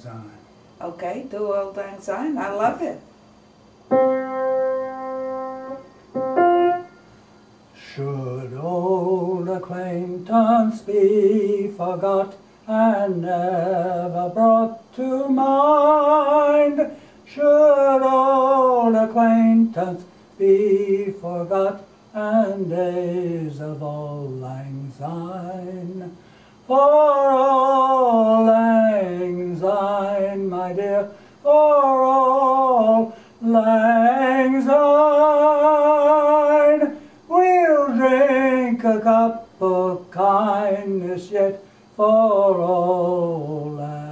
Syne. Okay, do Old Lang Syne. I love it. Should old acquaintance be forgot and never brought to mind? Should old acquaintance be forgot and days of old lang syne? For old lang syne, my dear, for all lang syne. We'll drink a cup of kindness yet for all lang